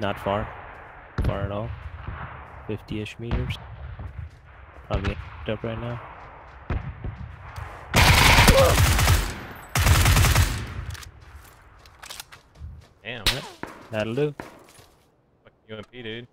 Not far. Far at all. 50-ish meters. Probably up right now. Damn. That'll do. Fucking UMP, dude.